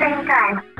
same time.